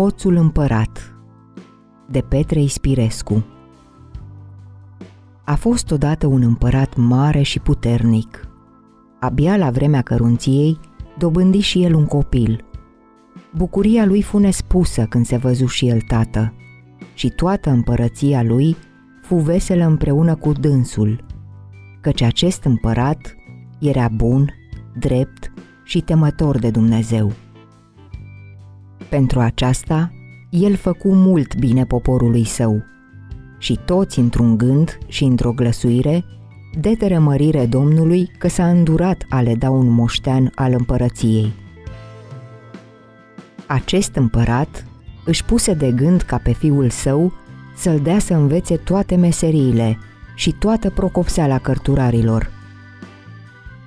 Hoțul împărat de Petre Ispirescu A fost odată un împărat mare și puternic. Abia la vremea cărunției dobândi și el un copil. Bucuria lui fu nespusă când se văzu și el tată și toată împărăția lui fu veselă împreună cu dânsul, căci acest împărat era bun, drept și temător de Dumnezeu. Pentru aceasta, el făcu mult bine poporului său și toți într-un gând și într-o glăsuire de mărire Domnului că s-a îndurat a le da un moștean al împărăției. Acest împărat își puse de gând ca pe fiul său să-l dea să învețe toate meseriile și toată procopseala cărturarilor.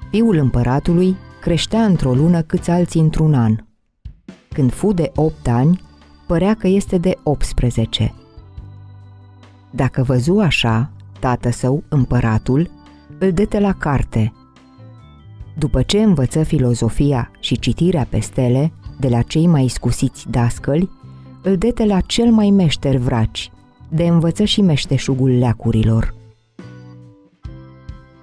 Fiul împăratului creștea într-o lună câți alții într-un an. Când fu de opt ani, părea că este de 18. Dacă văzu așa, tată său, împăratul, îl dete la carte. După ce învăță filozofia și citirea pe stele de la cei mai scusiți dascăli, îl dete la cel mai meșter vraci, de învăță și meșteșugul leacurilor.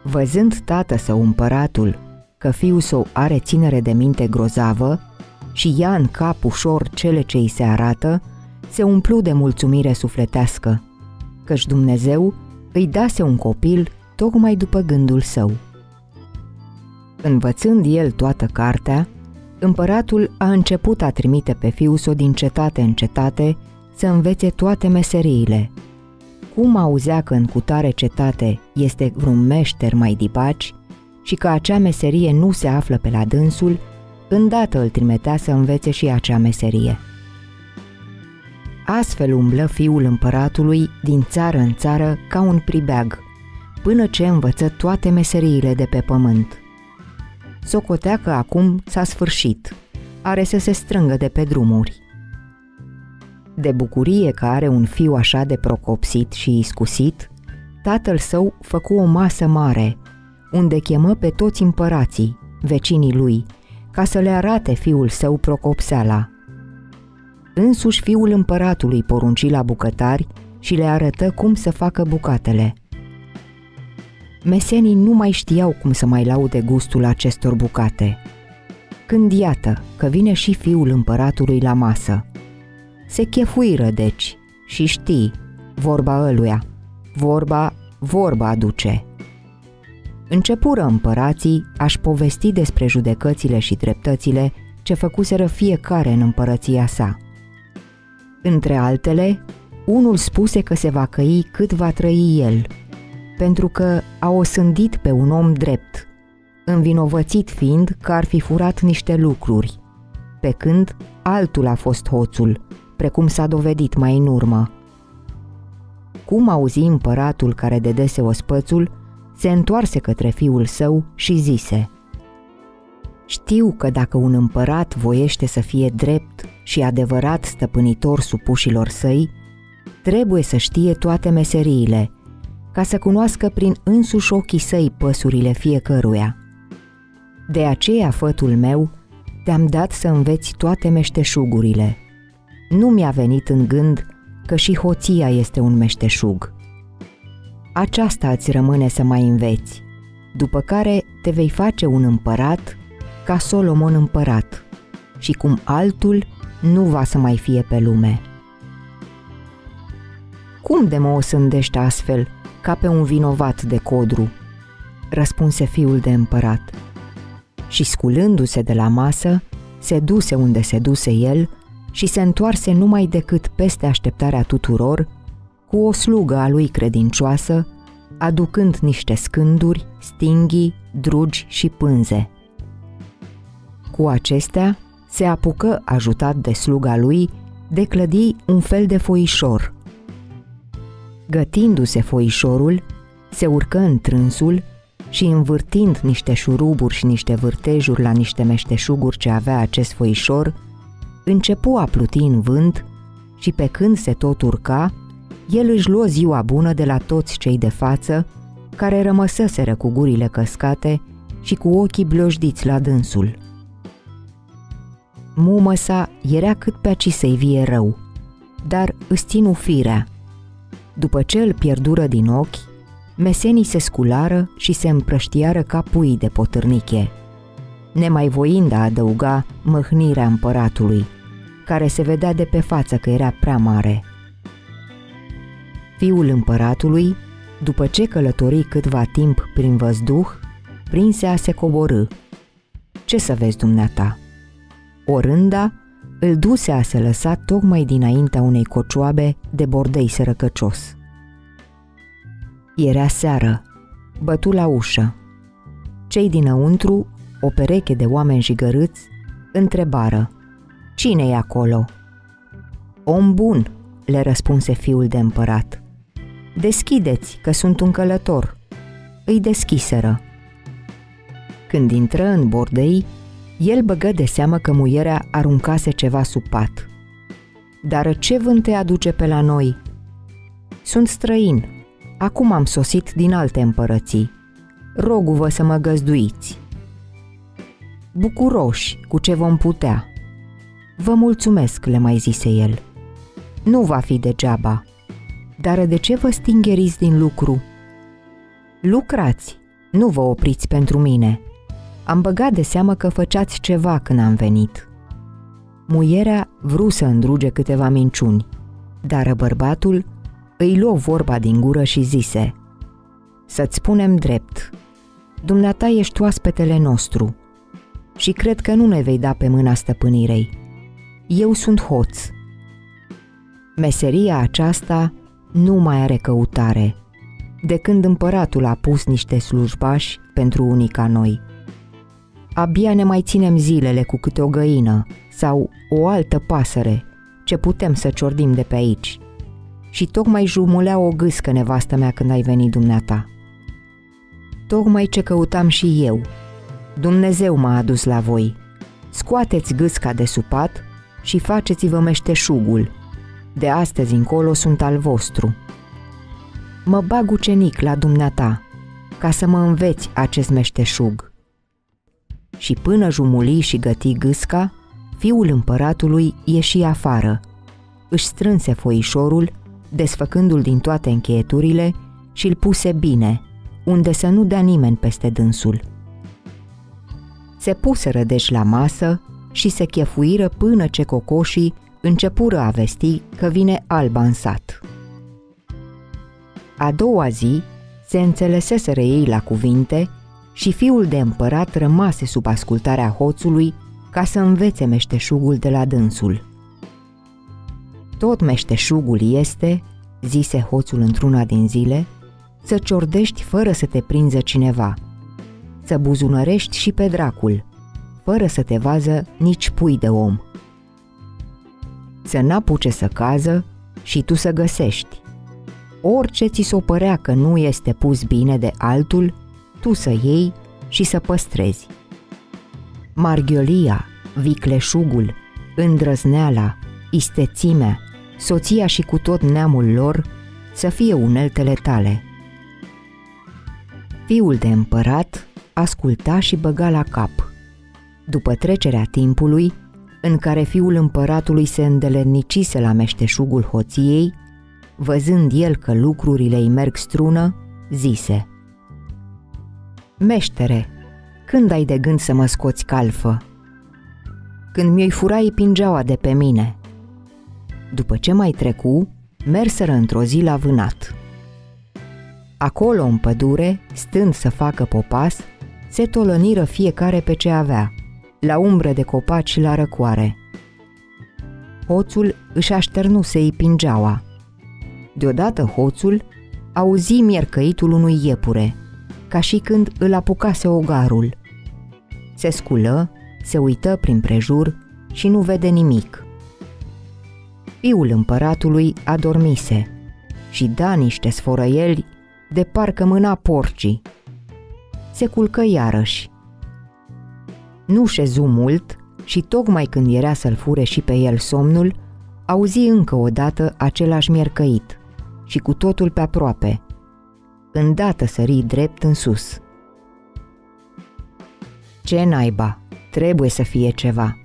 Văzând tată său împăratul că fiul său are ținere de minte grozavă și ia în cap ușor cele ce îi se arată, se umplu de mulțumire sufletească, căci Dumnezeu îi dase un copil tocmai după gândul său. Învățând el toată cartea, împăratul a început a trimite pe fiul său din cetate în cetate să învețe toate meseriile. Cum auzea că în cutare cetate este vreun meșter mai dibaci și că acea meserie nu se află pe la dânsul, îndată îl trimitea să învețe și acea meserie. Astfel umblă fiul împăratului din țară în țară ca un pribeag, până ce învăță toate meseriile de pe pământ. Socotea că acum s-a sfârșit, are să se strângă de pe drumuri. De bucurie că are un fiu așa de procopsit și iscusit, tatăl său făcu o masă mare, unde chemă pe toți împărații, vecinii lui, ca să le arate fiul său procopseala. Însuși fiul împăratului porunci la bucătari și le arătă cum să facă bucatele. Mesenii nu mai știau cum să mai laude gustul acestor bucate. Când iată că vine și fiul împăratului la masă. Se chefuiră deci și știi, vorba ăluia, vorba, vorba aduce. Începură împărații aș povesti despre judecățile și dreptățile ce făcuseră fiecare în împărăția sa. Între altele, unul spuse că se va căi cât va trăi el, pentru că a osândit pe un om drept, învinovățit fiind că ar fi furat niște lucruri, pe când altul a fost hoțul, precum s-a dovedit mai în urmă. Cum auzi împăratul care dedese ospățul, se întoarse către fiul său și zise Știu că dacă un împărat voiește să fie drept și adevărat stăpânitor supușilor săi, trebuie să știe toate meseriile, ca să cunoască prin însuși ochii săi păsurile fiecăruia. De aceea, fătul meu, te-am dat să înveți toate meșteșugurile. Nu mi-a venit în gând că și hoția este un meșteșug aceasta îți rămâne să mai înveți, după care te vei face un împărat ca Solomon împărat și cum altul nu va să mai fie pe lume. Cum de mă osândești astfel, ca pe un vinovat de codru? Răspunse fiul de împărat. Și sculându-se de la masă, se duse unde se duse el și se întoarse numai decât peste așteptarea tuturor cu o slugă a lui credincioasă, aducând niște scânduri, stinghii, drugi și pânze. Cu acestea, se apucă, ajutat de sluga lui, de clădi un fel de foișor. Gătindu-se foișorul, se urcă în trânsul și învârtind niște șuruburi și niște vârtejuri la niște meșteșuguri ce avea acest foișor, începu a pluti în vânt și pe când se tot urca, el își luă ziua bună de la toți cei de față, care rămăsăseră cu gurile căscate și cu ochii blojdiți la dânsul. Mumă sa era cât pe aci să-i vie rău, dar îți ținu firea. După ce îl pierdură din ochi, mesenii se sculară și se împrăștiară ca pui de potârniche, nemai voind a adăuga măhnirea împăratului, care se vedea de pe față că era prea mare. Fiul împăratului, după ce călători câtva timp prin văzduh, prinse a se coborâ. Ce să vezi dumneata? Orânda îl duse a se lăsa tocmai dinaintea unei cocioabe de bordei sărăcăcios. Era seară, bătu la ușă. Cei dinăuntru, o pereche de oameni jigărâți, întrebară cine e acolo?" Om bun," le răspunse fiul de împărat. Deschideți, că sunt un călător." Îi deschiseră. Când intră în bordei, el băgă de seamă că muierea aruncase ceva sub pat. Dar ce vânt te aduce pe la noi?" Sunt străin. Acum am sosit din alte împărății. Rogu-vă să mă găzduiți." Bucuroși cu ce vom putea." Vă mulțumesc," le mai zise el. Nu va fi degeaba. Dar de ce vă stingeriți din lucru? Lucrați, nu vă opriți pentru mine. Am băgat de seamă că făceați ceva când am venit. Muierea vru să îndruge câteva minciuni, dar bărbatul îi luă vorba din gură și zise Să-ți spunem drept, dumneata ești oaspetele nostru și cred că nu ne vei da pe mâna stăpânirei. Eu sunt hoț. Meseria aceasta nu mai are căutare, de când împăratul a pus niște slujbași pentru unii ca noi – abia ne mai ținem zilele cu câte o găină sau o altă pasăre ce putem să ciordim de pe aici. Și tocmai jumulea o gâscă nevastă mea când ai venit dumneata. Tocmai ce căutam și eu. Dumnezeu m-a adus la voi. Scoateți gâsca de supat și faceți-vă meșteșugul. De astăzi încolo sunt al vostru. Mă bag ucenic la dumneata, ca să mă înveți acest meșteșug și până jumuli și găti gâsca, fiul împăratului ieși afară. Își strânse foișorul, desfăcându-l din toate încheieturile și îl puse bine, unde să nu dea nimeni peste dânsul. Se puseră deci la masă și se chefuiră până ce cocoșii începură a vesti că vine alba în sat. A doua zi se înțeleseseră ei la cuvinte și fiul de împărat rămase sub ascultarea hoțului ca să învețe meșteșugul de la dânsul. Tot meșteșugul este, zise hoțul într-una din zile, să ciordești fără să te prinză cineva, să buzunărești și pe dracul, fără să te vază nici pui de om. Să n-apuce să cază și tu să găsești. Orice ți s-o părea că nu este pus bine de altul, tu să iei și să păstrezi. Margiolia, vicleșugul, îndrăzneala, istețimea, soția și cu tot neamul lor să fie uneltele tale. Fiul de împărat asculta și băga la cap. După trecerea timpului, în care fiul împăratului se îndelernicise la meșteșugul hoției, văzând el că lucrurile îi merg strună, zise – Meștere, când ai de gând să mă scoți calfă? Când mi-o furai pingeaua de pe mine. După ce mai trecu, merseră într-o zi la vânat. Acolo, în pădure, stând să facă popas, se tolăniră fiecare pe ce avea, la umbră de copaci și la răcoare. Hoțul își așternuse-i pingeaua. Deodată hoțul auzi miercăitul unui iepure – ca și când îl apucase ogarul. Se sculă, se uită prin prejur și nu vede nimic. Fiul împăratului adormise și da niște sforăieli de parcă mâna porcii. Se culcă iarăși. Nu șezu mult și tocmai când era să-l fure și pe el somnul, auzi încă o dată același miercăit și cu totul pe aproape – îndată sări drept în sus. Ce naiba, trebuie să fie ceva.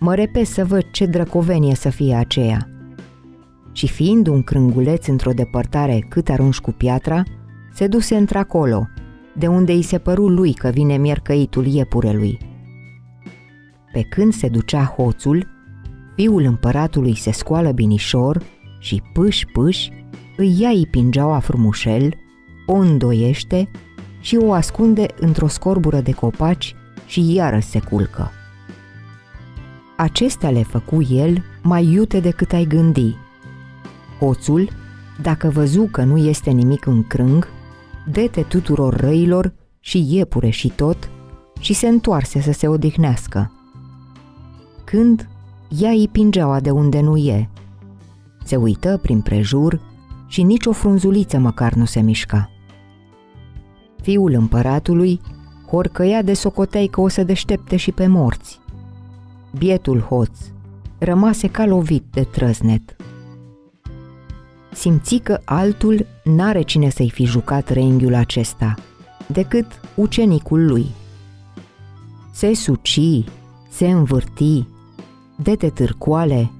mă repes să văd ce drăcovenie să fie aceea. Și fiind un crânguleț într-o depărtare cât arunci cu piatra, se duse într-acolo, de unde îi se păru lui că vine miercăitul iepurelui. Pe când se ducea hoțul, fiul împăratului se scoală binișor și pâș pâș îi ia pingeaua frumușel, o îndoiește și o ascunde într-o scorbură de copaci și iară se culcă. Acestea le făcu el mai iute decât ai gândi. Hoțul, dacă văzu că nu este nimic în crâng, dete tuturor răilor și iepure și tot și se întoarse să se odihnească. Când ea îi pingeaua de unde nu e. Se uită prin prejur și nici o frunzuliță măcar nu se mișca. Fiul împăratului horcăia de socotei că o să deștepte și pe morți. Bietul hoț rămase ca lovit de trăznet. Simți că altul n-are cine să-i fi jucat reinghiul acesta, decât ucenicul lui. Se suci, se învârti, dete târcoale,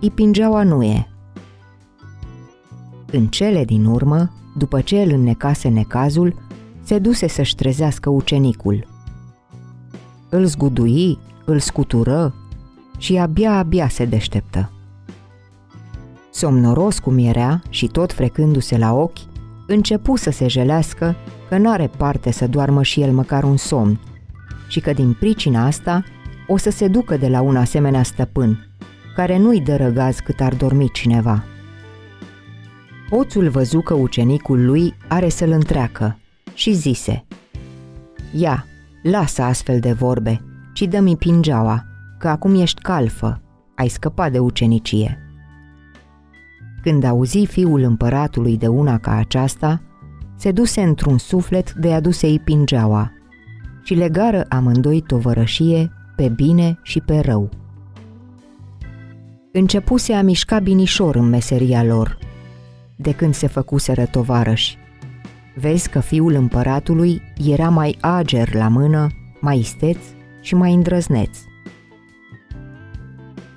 îi pingeau anuie. În cele din urmă, după ce el înnecase necazul, se duse să-și trezească ucenicul. Îl zgudui, îl scutură și abia-abia se deșteptă. Somnoros cum era și tot frecându-se la ochi, începu să se jelească că n-are parte să doarmă și el măcar un somn și că din pricina asta o să se ducă de la un asemenea stăpân, care nu-i dă răgaz cât ar dormi cineva. Oțul văzu că ucenicul lui are să-l întreacă și zise Ia, lasă astfel de vorbe, ci dă-mi pingeaua, că acum ești calfă, ai scăpat de ucenicie. Când auzi fiul împăratului de una ca aceasta, se duse într-un suflet de aduse-i pingeaua și legară amândoi tovărășie pe bine și pe rău. Începuse a mișca binișor în meseria lor, de când se făcuseră tovarăși. Vezi că fiul împăratului era mai ager la mână, mai isteț și mai îndrăzneț.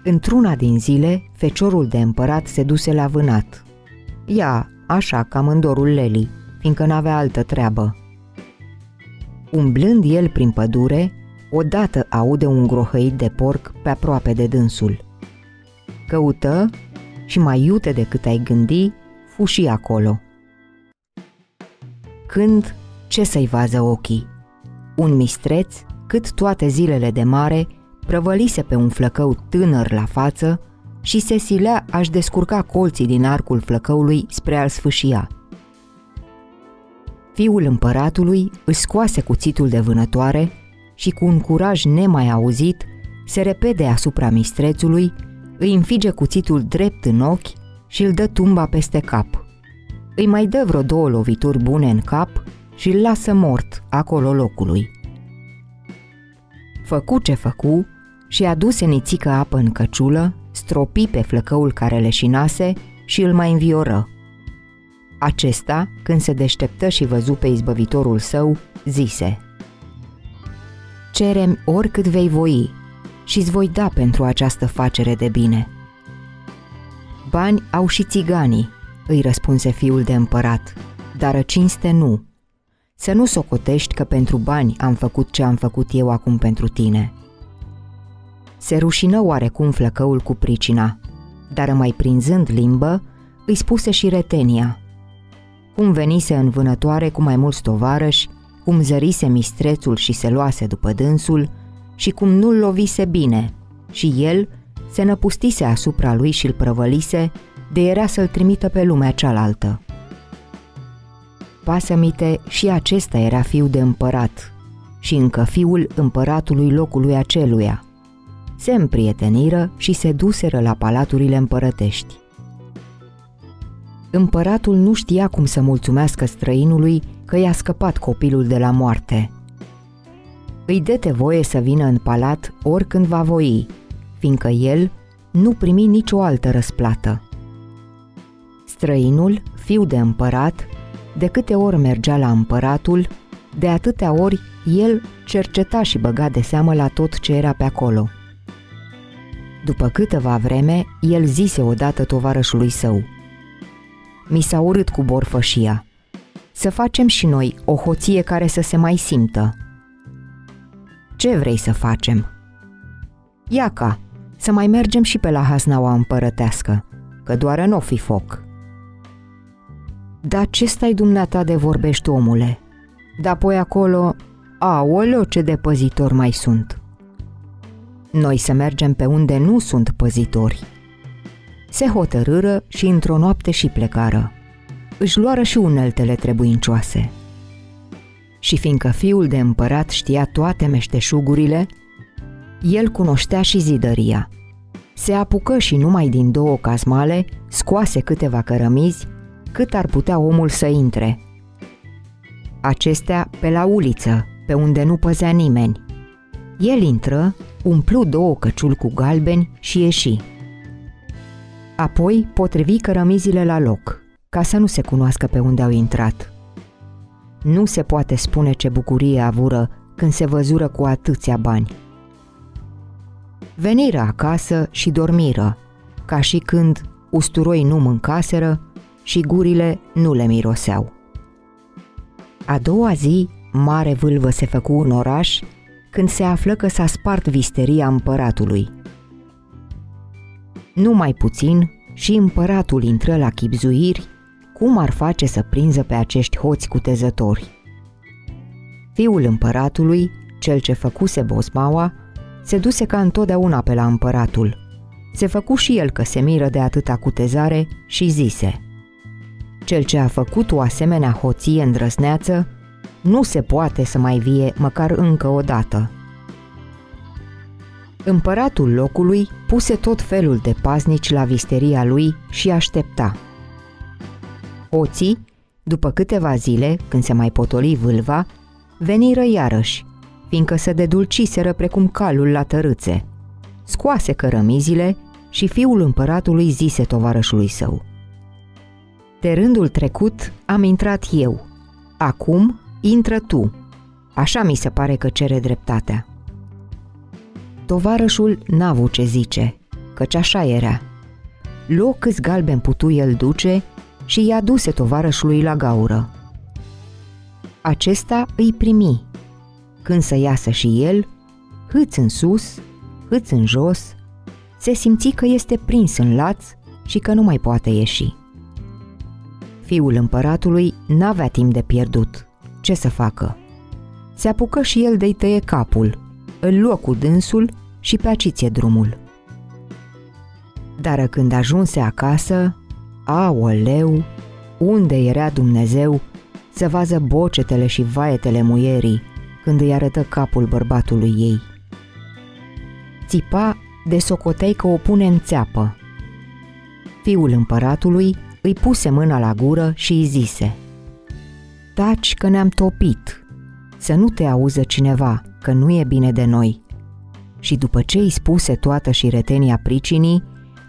Într-una din zile, feciorul de împărat se duse la vânat. Ia, așa, cam în dorul Leli, fiindcă n-avea altă treabă. Umblând el prin pădure, odată aude un grohăit de porc pe aproape de dânsul. Căută și mai iute decât ai gândi, fu și acolo. Când, ce să-i vază ochii? Un mistreț, cât toate zilele de mare, prăvălise pe un flăcău tânăr la față și se silea aș descurca colții din arcul flăcăului spre a-l sfâșia. Fiul împăratului își scoase cuțitul de vânătoare și cu un curaj nemai auzit se repede asupra mistrețului, îi înfige cuțitul drept în ochi și îl dă tumba peste cap. Îi mai dă vreo două lovituri bune în cap și îl lasă mort acolo locului. Făcu ce făcu și aduse nițică apă în căciulă, stropi pe flăcăul care leșinase și îl mai învioră. Acesta, când se deșteptă și văzu pe izbăvitorul său, zise Cerem oricât vei voi și îți voi da pentru această facere de bine. Bani au și țiganii, îi răspunse fiul de împărat, dar cinste nu. Să nu socotești că pentru bani am făcut ce am făcut eu acum pentru tine. Se rușină oarecum flăcăul cu pricina, dar mai prinzând limbă, îi spuse și retenia. Cum venise în vânătoare cu mai mulți tovarăși, cum zărise mistrețul și se luase după dânsul și cum nu-l lovise bine și el se năpustise asupra lui și îl prăvălise de era să-l trimită pe lumea cealaltă. Pasămite și acesta era fiu de împărat și încă fiul împăratului locului aceluia – se împrieteniră și se duseră la palaturile împărătești. Împăratul nu știa cum să mulțumească străinului că i-a scăpat copilul de la moarte. Îi dete voie să vină în palat oricând va voi, fiindcă el nu primi nicio altă răsplată. Străinul, fiu de împărat, de câte ori mergea la împăratul, de atâtea ori el cerceta și băga de seamă la tot ce era pe acolo – După câteva vreme, el zise odată tovarășului său. Mi s-a urât cu borfășia. Să facem și noi o hoție care să se mai simtă. Ce vrei să facem? Iaca, să mai mergem și pe la haznaua împărătească, că doar nu fi foc. Dar ce stai dumneata de vorbești, omule? Dar apoi acolo, aoleo, ce de păzitori mai sunt. Noi să mergem pe unde nu sunt păzitori. Se hotărâră și într-o noapte și plecară. Își luară și uneltele trebuincioase. Și fiindcă fiul de împărat știa toate meșteșugurile, el cunoștea și zidăria. Se apucă și numai din două cazmale scoase câteva cărămizi cât ar putea omul să intre. Acestea pe la uliță, pe unde nu păzea nimeni. El intră, umplu două căciuli cu galbeni și ieși. Apoi potrivi cărămizile la loc, ca să nu se cunoască pe unde au intrat. Nu se poate spune ce bucurie avură când se văzură cu atâția bani. Veniră acasă și dormiră, ca și când usturoi nu mâncaseră și gurile nu le miroseau. A doua zi, mare vâlvă se făcu în oraș când se află că s-a spart visteria împăratului. Nu mai puțin și împăratul intră la chipzuiri cum ar face să prinză pe acești hoți cutezători. Fiul împăratului, cel ce făcuse bosmaua, se duse ca întotdeauna pe la împăratul. Se făcu și el că se miră de atâta cutezare și zise – cel ce a făcut o asemenea hoție îndrăsneață nu se poate să mai vie măcar încă o dată. Împăratul locului puse tot felul de paznici la visteria lui și aștepta. Hoții, după câteva zile, când se mai potoli vâlva, veniră iarăși, fiindcă se dedulciseră precum calul la tărâțe. Scoase cărămizile și fiul împăratului zise tovarășului său – de rândul trecut am intrat eu. Acum intră tu. Așa mi se pare că cere dreptatea. Tovarășul n-a avut ce zice, căci așa era. Luă câți galben putu el duce și i-a duse tovarășului la gaură. Acesta îi primi. Când să iasă și el, hâț în sus, hâț în jos, se simți că este prins în laț și că nu mai poate ieși. Fiul împăratului n-avea timp de pierdut. Ce să facă? Se apucă și el de-i tăie capul, îl luă cu dânsul și pe aciție drumul. Dar când ajunse acasă, aoleu, unde era Dumnezeu să vază bocetele și vaetele muierii când îi arătă capul bărbatului ei. Țipa de socotei că o pune în țeapă. Fiul împăratului îi puse mâna la gură și îi zise Taci că ne-am topit, să nu te auză cineva, că nu e bine de noi. Și după ce îi spuse toată și retenia pricinii,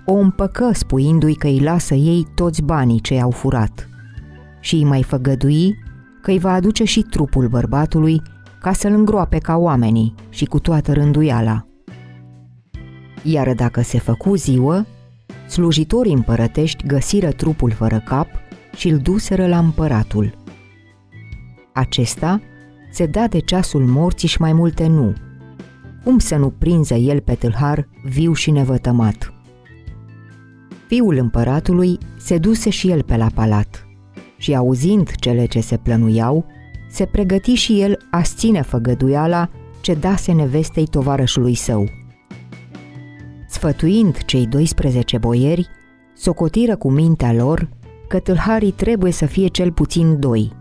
o împăcă spuindu-i că îi lasă ei toți banii ce i-au furat. Și îi mai făgădui că îi va aduce și trupul bărbatului ca să-l îngroape ca oamenii și cu toată rânduiala. Iar dacă se făcu ziua, slujitorii împărătești găsiră trupul fără cap și îl duseră la împăratul. Acesta se da de ceasul morții și mai multe nu. Cum să nu prinză el pe tâlhar viu și nevătămat? Fiul împăratului se duse și el pe la palat și auzind cele ce se plănuiau, se pregăti și el a ține făgăduiala ce dase nevestei tovarășului său – Sfătuind cei 12 boieri, socotiră cu mintea lor că tâlharii trebuie să fie cel puțin doi,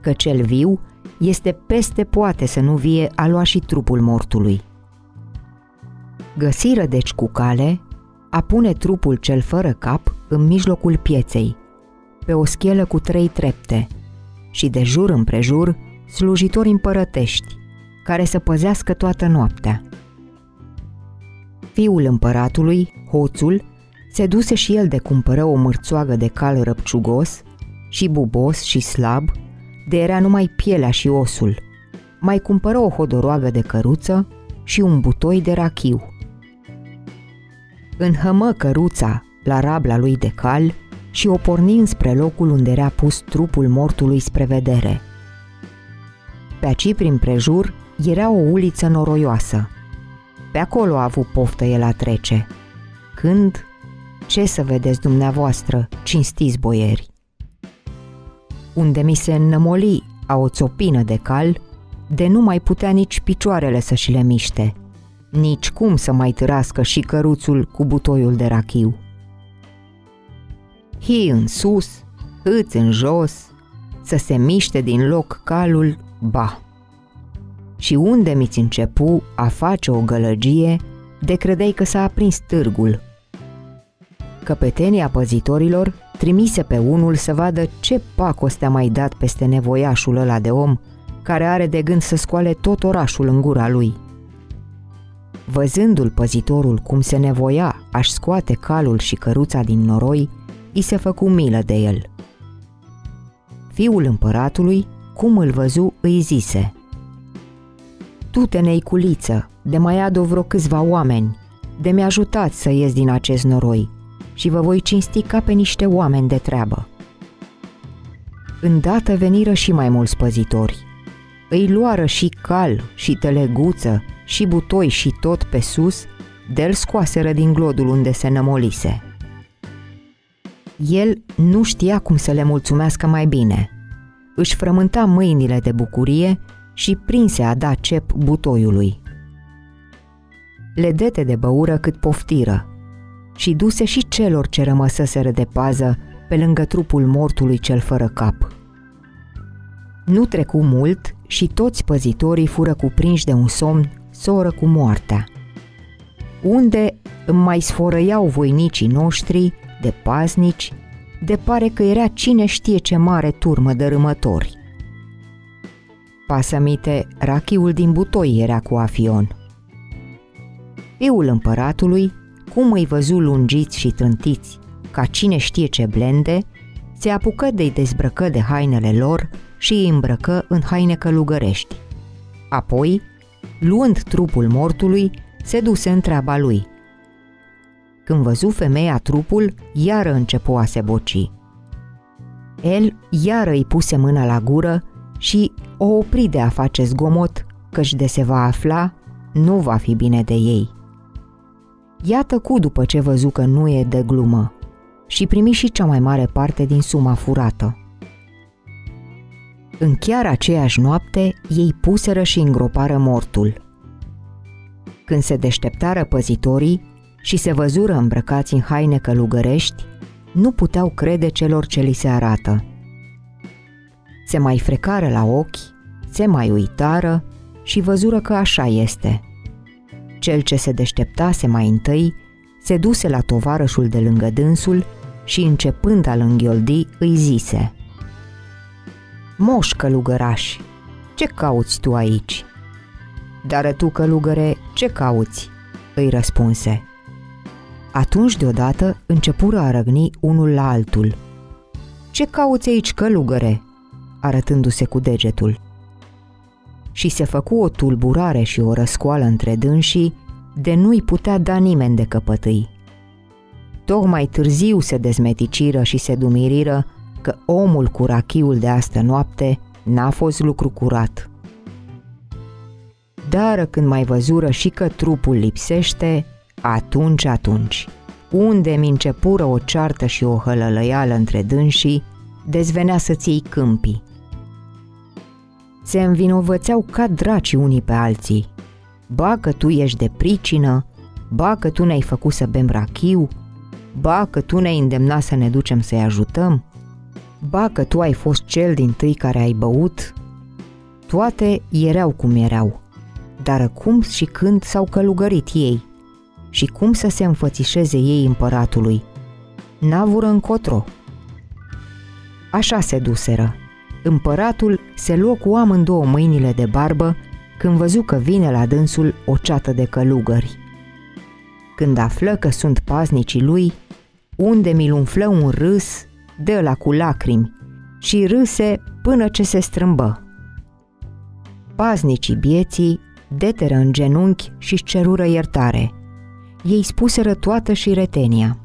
că cel viu este peste poate să nu vie a lua și trupul mortului. Găsiră deci cu cale a pune trupul cel fără cap în mijlocul pieței, pe o schelă cu trei trepte, și de jur împrejur slujitori împărătești, care să păzească toată noaptea. Fiul împăratului, hoțul, se duse și el de cumpără o mărțoagă de cal răpciugos și bubos și slab, de era numai pielea și osul. Mai cumpără o hodoroagă de căruță și un butoi de rachiu. Înhămă căruța la rabla lui de cal și o porni spre locul unde era pus trupul mortului spre vedere. Pe aci, prin prejur, era o uliță noroioasă. Pe acolo a avut poftă el a trece. Când? Ce să vedeți dumneavoastră, cinstiți boieri? Unde mi se înnămoli a o țopină de cal, de nu mai putea nici picioarele să-și le miște, nici cum să mai târască și căruțul cu butoiul de rachiu. Hi în sus, hâți în jos, să se miște din loc calul, ba. Și unde mi-ți începu a face o gălăgie, de credeai că s-a aprins târgul. Căpetenia păzitorilor trimise pe unul să vadă ce pacos te-a mai dat peste nevoiașul ăla de om, care are de gând să scoale tot orașul în gura lui. Văzându-l păzitorul cum se nevoia aș scoate calul și căruța din noroi, i se făcu milă de el. Fiul împăratului, cum îl văzu, îi zise Tu te neiculiță, de mai adu vreo câțiva oameni, de mi-ajutați să ies din acest noroi și vă voi cinsti ca pe niște oameni de treabă. Îndată veniră și mai mulți păzitori. Îi luară și cal, și teleguță, și butoi și tot pe sus, de-l scoaseră din glodul unde se nămolise. El nu știa cum să le mulțumească mai bine. Își frământa mâinile de bucurie și prinse a da cep butoiului. Le dete de băură cât poftiră și duse și celor ce rămăsăseră de pază pe lângă trupul mortului cel fără cap. Nu trecu mult și toți păzitorii fură cuprinși de un somn soră cu moartea. Unde mai sforăiau voinicii noștri de paznici, de pare că era cine știe ce mare turmă dărâmători. Pasămite, rachiul din butoi era cu afion. Fiul împăratului, cum îi văzu lungiți și trântiți, ca cine știe ce blende, se apucă de-i dezbrăcă de hainele lor și îi îmbrăcă în haine călugărești. Apoi, luând trupul mortului, se duse în treaba lui – când văzu femeia trupul, iară începu a se boci. El iară îi puse mâna la gură și o opri de a face zgomot, căci de se va afla, nu va fi bine de ei. Iată cu după ce văzu că nu e de glumă și primi și cea mai mare parte din suma furată. În chiar aceeași noapte, ei puseră și îngropară mortul. Când se deșteptară păzitorii, și se văzură îmbrăcați în haine călugărești, nu puteau crede celor ce li se arată. Se mai frecară la ochi, se mai uitară și văzură că așa este. Cel ce se deșteptase mai întâi se duse la tovarășul de lângă dânsul și începând a-l înghioldi îi zise Moș călugăraș, ce cauți tu aici?" Dar tu, călugăre, ce cauți?" îi răspunse. Atunci deodată începură a răgni unul la altul. Ce cauți aici, călugăre?" arătându-se cu degetul. Și se făcu o tulburare și o răscoală între dânsii, de nu-i putea da nimeni de căpătâi. Tocmai târziu se dezmeticiră și se dumiriră că omul cu rachiul de astă noapte n-a fost lucru curat. Dar când mai văzură și că trupul lipsește, atunci, atunci, unde mi începură o ceartă și o hălălăială între dânsii, dezvenea să-ți iei câmpii. Se învinovățeau ca draci unii pe alții. Ba că tu ești de pricină, ba că tu ne-ai făcut să bem rachiu, ba că tu ne-ai îndemnat să ne ducem să-i ajutăm, ba că tu ai fost cel din tâi care ai băut. Toate erau cum erau, dar cum și când s-au călugărit ei – și cum să se înfățișeze ei împăratului. N-avură încotro. Așa se duseră. Împăratul se luă cu amândouă mâinile de barbă când văzu că vine la dânsul o ceată de călugări. Când află că sunt paznicii lui, unde mi-l umflă un râs, de la cu lacrimi și râse până ce se strâmbă. Paznicii bieții deteră în genunchi și cerură iertare – ei spuseră toată și retenia.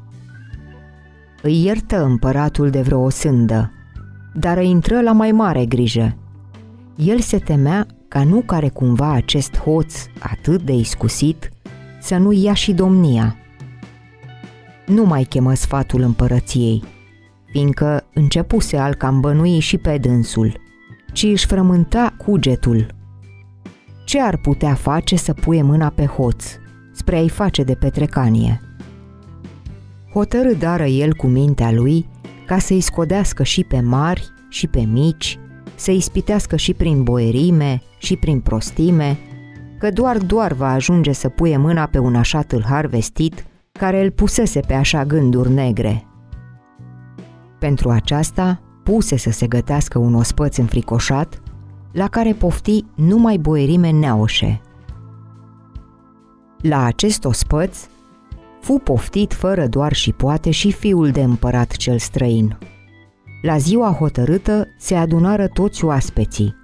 Îi iertă împăratul de vreo o sândă, dar îi intră la mai mare grijă. El se temea ca nu care cumva acest hoț atât de iscusit să nu ia și domnia. Nu mai chemă sfatul împărăției, fiindcă începuse al cam bănui și pe dânsul, ci își frământa cugetul. Ce ar putea face să puie mâna pe hoț, spre a-i face de petrecanie? Hotărâ dară el cu mintea lui ca să-i scodească și pe mari și pe mici, să ispitească și prin boierime și prin prostime, că doar doar va ajunge să puie mâna pe un așa tâlhar vestit care îl pusese pe așa gânduri negre. Pentru aceasta, puse să se gătească un ospăț înfricoșat, la care pofti numai boierime neaușe. La acest ospăț fu poftit fără doar și poate și fiul de împărat cel străin. La ziua hotărâtă se adunară toți oaspeții.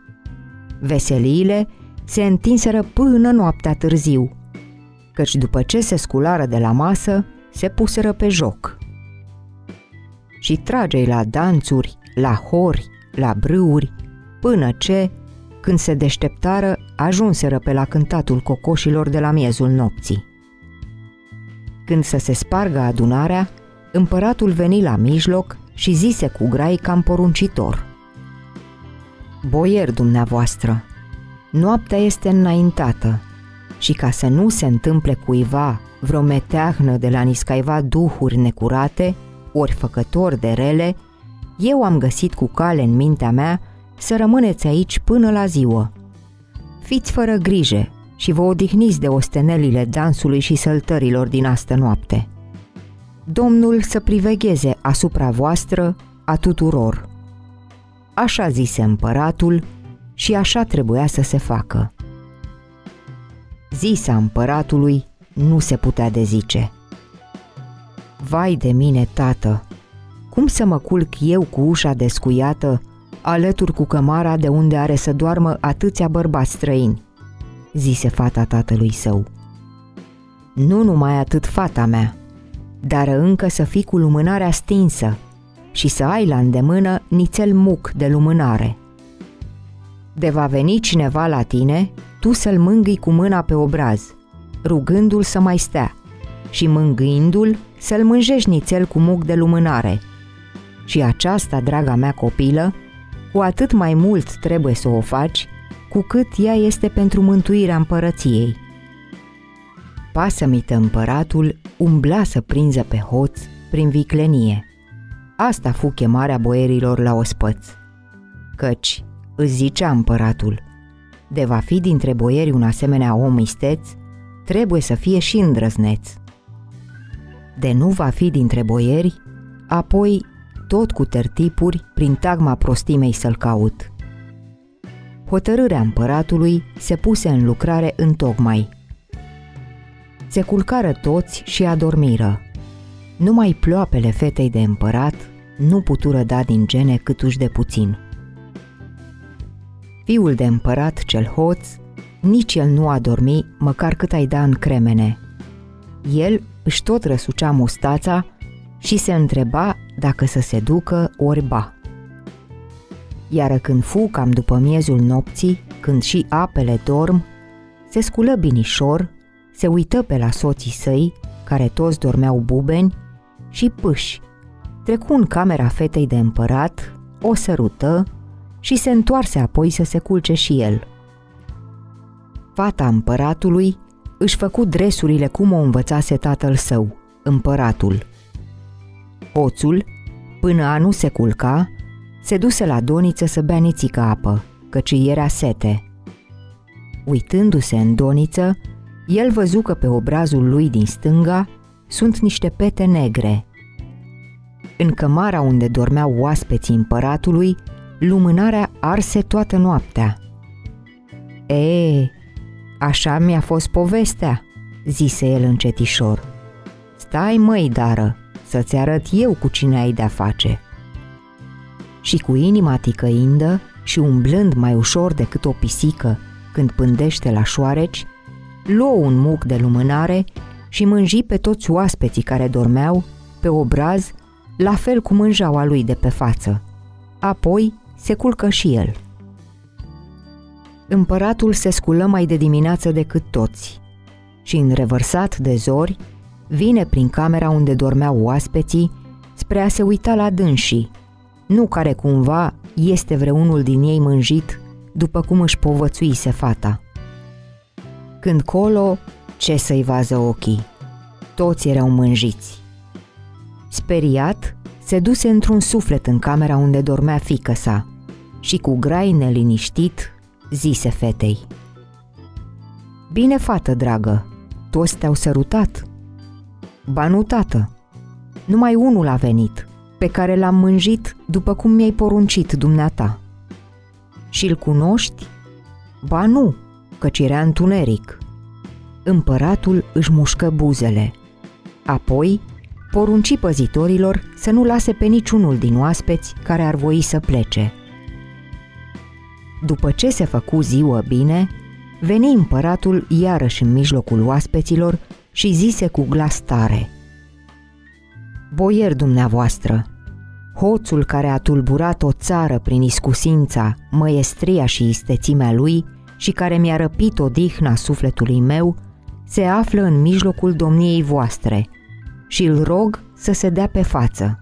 Veseliile se întinseră până noaptea târziu, căci după ce se sculară de la masă, se puseră pe joc. Și tragei la danțuri, la hori, la brâuri, până ce, când se deșteptară, ajunseră pe la cântatul cocoșilor de la miezul nopții. Când să se spargă adunarea, împăratul veni la mijloc și zise cu grai cam poruncitor. Boier dumneavoastră, noaptea este înaintată și ca să nu se întâmple cuiva vreo meteahnă de la niscaiva duhuri necurate, ori făcători de rele, eu am găsit cu cale în mintea mea să rămâneți aici până la ziua. Fiți fără grijă și vă odihniți de ostenelile dansului și săltărilor din astă noapte. Domnul să privegheze asupra voastră a tuturor. Așa zise împăratul și așa trebuia să se facă. Zisa împăratului nu se putea dezice. Vai de mine, tată! Cum să mă culc eu cu ușa descuiată, alături cu cămara de unde are să doarmă atâția bărbați străini? zise fata tatălui său. Nu numai atât fata mea, dar încă să fii cu lumânarea stinsă și să ai la îndemână nițel muc de lumânare. De va veni cineva la tine, tu să-l mângâi cu mâna pe obraz, rugându-l să mai stea și mângâindu-l să-l mânjești nițel cu muc de lumânare. Și aceasta, draga mea copilă, cu atât mai mult trebuie să o faci, cu cât ea este pentru mântuirea împărăției. Pasămită împăratul umbla să prinză pe hoț prin viclenie. Asta fu chemarea boierilor la ospăț. Căci, îți zicea împăratul, de va fi dintre boieri un asemenea om isteț, trebuie să fie și îndrăzneț. De nu va fi dintre boieri, apoi tot cu tertipuri prin tagma prostimei să-l caut. Hotărârea împăratului se puse în lucrare în tocmai. Se culcară toți și adormiră. Numai ploapele fetei de împărat nu putură da din gene câtuși de puțin. Fiul de împărat cel hoț, nici el nu a dormi măcar cât ai da în cremene. El își tot răsucea mustața și se întreba dacă să se ducă ori ba. Iar când fu cam după miezul nopții, când și apele dorm, se sculă binișor, se uită pe la soții săi, care toți dormeau bubeni, și pâși. Trecu în camera fetei de împărat, o sărută și se întoarse apoi să se culce și el. Fata împăratului își făcu dresurile cum o învățase tatăl său, împăratul. Hoțul, până a nu se culca, se duse la doniță să bea nițică apă, căci era sete. Uitându-se în doniță, el văzu că pe obrazul lui din stânga sunt niște pete negre. În cămara unde dormeau oaspeții împăratului, lumânarea arse toată noaptea. E, așa mi-a fost povestea, zise el încetișor. Stai măi, dară, să-ți arăt eu cu cine ai de-a face. Și cu inima ticăindă și umblând mai ușor decât o pisică când pândește la șoareci, luă un muc de lumânare și mânji pe toți oaspeții care dormeau, pe obraz, la fel cum mânjau a lui de pe față. Apoi se culcă și el. Împăratul se sculă mai de dimineață decât toți și, în revărsat de zori, vine prin camera unde dormeau oaspeții spre a se uita la dânsii, nu care cumva este vreunul din ei mânjit după cum își povățuise fata. Când colo, ce să-i vază ochii? Toți erau mânjiți. Speriat, se duse într-un suflet în camera unde dormea fică sa și cu grai neliniștit zise fetei. Bine, fată dragă, toți te-au sărutat. Ba nu, tată, numai unul a venit, pe care l-am mânjit după cum mi-ai poruncit dumneata. Și-l cunoști? Ba nu, căci era întuneric. Împăratul își mușcă buzele. Apoi porunci păzitorilor să nu lase pe niciunul din oaspeți care ar voi să plece. După ce se făcu ziua bine, veni împăratul iarăși în mijlocul oaspeților și zise cu glas tare Boier dumneavoastră, hoțul care a tulburat o țară prin iscusința, măiestria și istețimea lui și care mi-a răpit odihna sufletului meu, se află în mijlocul domniei voastre și îl rog să se dea pe față.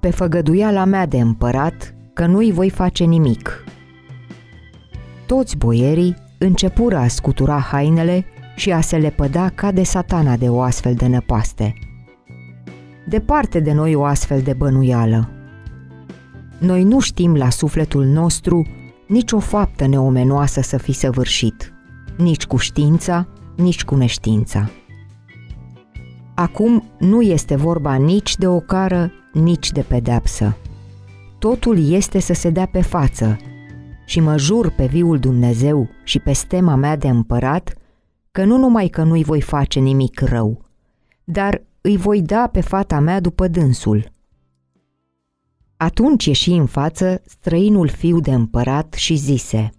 Pe făgăduiala mea de împărat că nu-i voi face nimic. Toți boierii începură a scutura hainele și a se lepăda ca de satana de o astfel de năpaste. Departe de noi o astfel de bănuială. Noi nu știm la sufletul nostru nici o faptă neomenoasă să fi săvârșit, nici cu știința, nici cu neștiința. Acum nu este vorba nici de o cară, nici de pedeapsă. Totul este să se dea pe față și mă jur pe viul Dumnezeu și pe stema mea de împărat că nu numai că nu-i voi face nimic rău, dar îi voi da pe fata mea după dânsul. Atunci ieși în față străinul fiu de împărat și zise,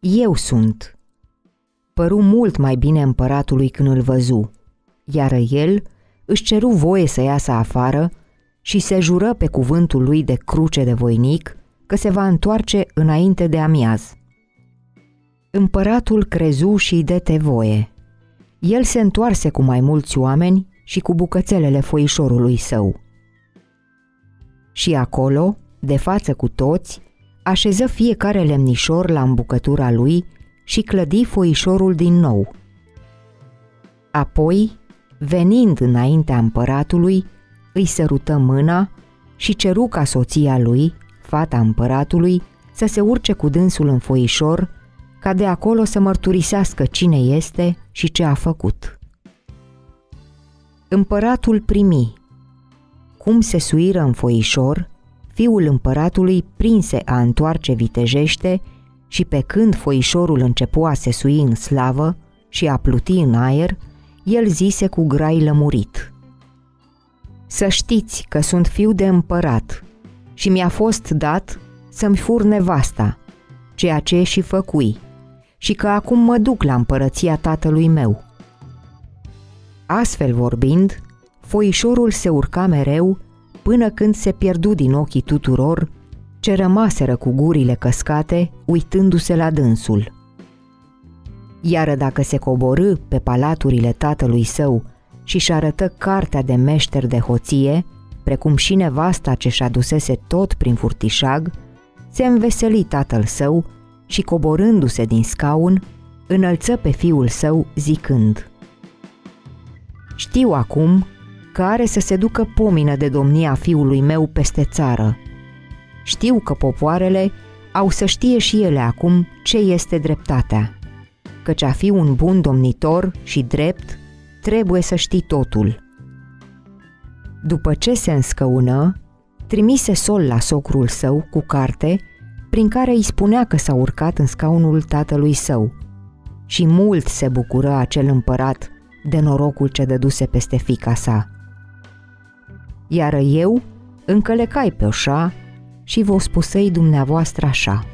Eu sunt. Păru mult mai bine împăratului când îl văzu, iar el își ceru voie să iasă afară și se jură pe cuvântul lui de cruce de voinic că se va întoarce înainte de amiaz. Împăratul crezu și îi dete voie. El se întoarse cu mai mulți oameni și cu bucățelele foișorului său. Și acolo, de față cu toți, așeză fiecare lemnișor la îmbucătura lui și clădi foișorul din nou. Apoi, venind înaintea împăratului, îi sărută mâna și ceru ca soția lui, fata împăratului, să se urce cu dânsul în foișor, ca de acolo să mărturisească cine este și ce a făcut. Împăratul primi. Cum se suiră în foișor, fiul împăratului prinse a întoarce vitejește și pe când foișorul începu a se sui în slavă și a pluti în aer, el zise cu grai lămurit. Să știți că sunt fiu de împărat și mi-a fost dat să-mi fur nevasta, ceea ce și făcui, și că acum mă duc la împărăția tatălui meu. Astfel vorbind, foișorul se urca mereu până când se pierdu din ochii tuturor ce rămaseră cu gurile căscate uitându-se la dânsul. Iar dacă se coborâ pe palaturile tatălui său și-și arătă cartea de meșter de hoție, precum și nevasta ce și adusese tot prin furtișag, se înveseli tatăl său și coborându-se din scaun, înălță pe fiul său zicând Știu acum că are să se ducă pomină de domnia fiului meu peste țară. Știu că popoarele au să știe și ele acum ce este dreptatea. Căci a fi un bun domnitor și drept, trebuie să știi totul. După ce se înscăună, trimise sol la socrul său cu carte, prin care îi spunea că s-a urcat în scaunul tatălui său. Și mult se bucură acel împărat de norocul ce dăduse peste fica sa. Iar eu încălecai pe oșa și vă spusei dumneavoastră așa –